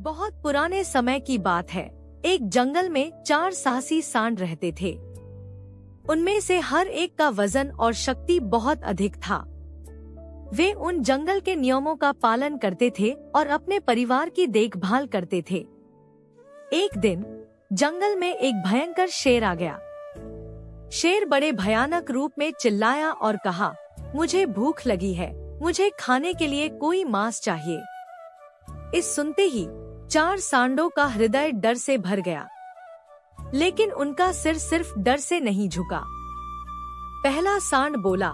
बहुत पुराने समय की बात है। एक जंगल में चार साहसी सांड रहते थे। उनमें से हर एक का वज़न और शक्ति बहुत अधिक था। वे उन जंगल के नियमों का पालन करते थे और अपने परिवार की देखभाल करते थे। एक दिन, जंगल में एक भयंकर शेर आ गया। शेर बड़े भयानक रूप में चिल्लाया और कहा, मुझे भूख लगी है। मुझे खाने के लिए कोई मांस चाहिए। इस सुनते ही चार सांडों का हृदय डर से भर गया। लेकिन उनका सिर सिर्फ़ डर से नहीं झुका। पहला सांड बोला,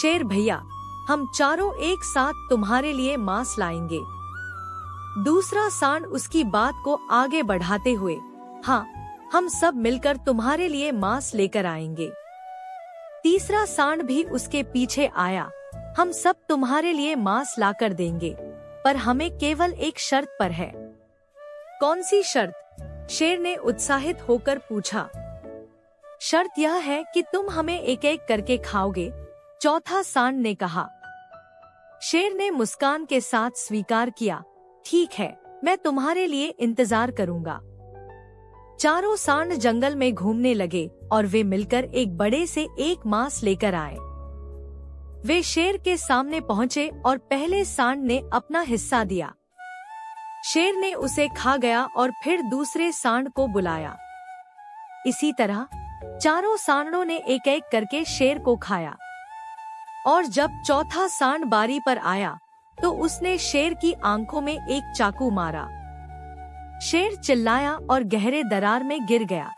शेर भैया, हम चारों एक साथ तुम्हारे लिए मांस लाएँगे। दूसरा सांड उसकी बात को आगे बढ़ाते हुए हाँ हम सब मिलकर तुम्हारे लिए मांस लेकर आएँगे। तीसरा सांड भी उसके पीछे आया, हम सब तुम्हारे लिए मांस लाकर देंगे, पर हमें केवल एक शर्त पर है। कौन सी शर्त? शेर ने उत्साहित होकर पूछा। शर्त यह है कि तुम हमें एक एक करके खाओगे, चौथा सांड ने कहा। शेर ने मुस्कान के साथ स्वीकार किया। ठीक है, मैं तुम्हारे लिए इंतज़ार करूँगा। चारों सांड जंगल में घूमने लगे और वे मिलकर एक बड़े से एक मांस लेकर आए। वे शेर के सामने पहुँचे और पहले सांड ने अपना हिस्सा दिया। शेर ने उसे खा गया और फिर दूसरे सांड को बुलाया। इसी तरह, चारों सांडों ने एक एक करके शेर को खाया। और जब चौथा सांड बारी पर आया तो उसने शेर की आँखों में एक चाकू मारा। शेर चिल्लाया और गहरे दरार में गिर गया।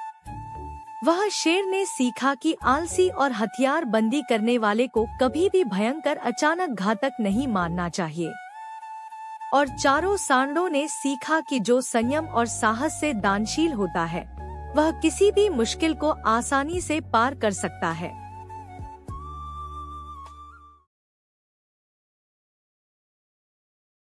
वह शेर ने सीखा कि आलसी और हथियार बंदी करने वाले को कभी भी भयंकर अचानक घातक नहीं मानना चाहिए। और चारों सांडों ने सीखा कि जो संयम और साहस से दानशील होता है, वह किसी भी मुश्किल को आसानी से पार कर सकता है।